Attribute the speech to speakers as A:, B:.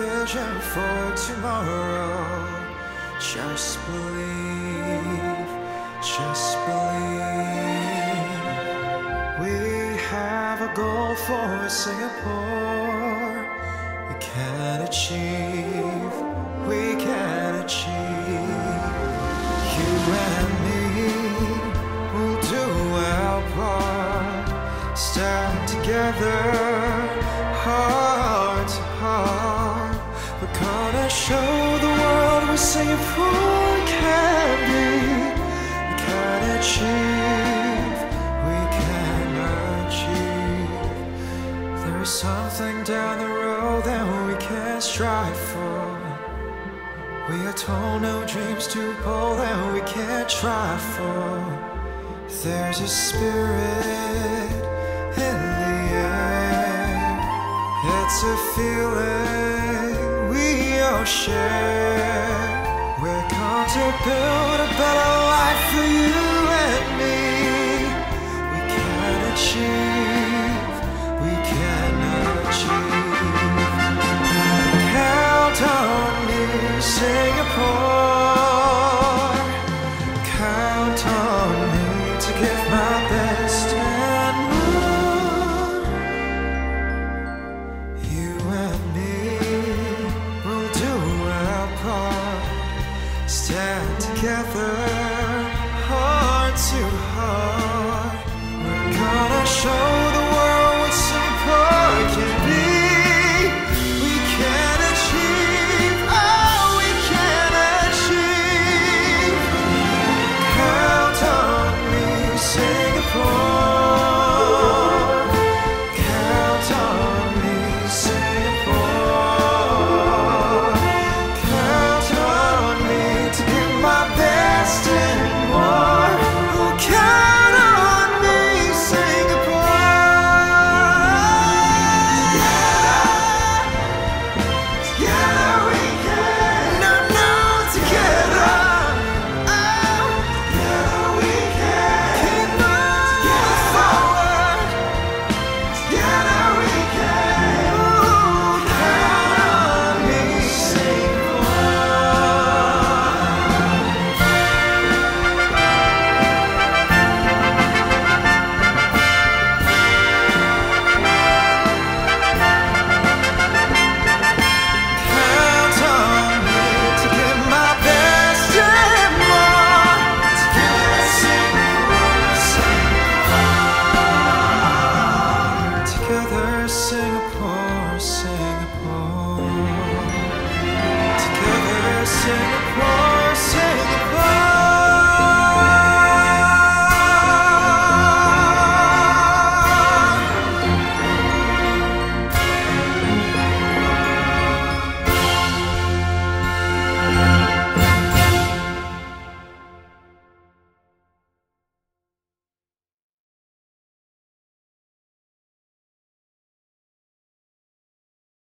A: vision for tomorrow. Just believe, just believe. We have a goal for Singapore. We can achieve, we can achieve. You and me will do our part. Stand together, show the world what Singapore can be. We can achieve, we can achieve. There is something down the road that we can strive for. We are told no dreams too bold that we can't try for. There's a spirit in the air. It's a feeling We're come to build a better life for you and me. We can achieve, we can achieve. Count on me, Singapore. stand together, heart to heart. We're gonna show.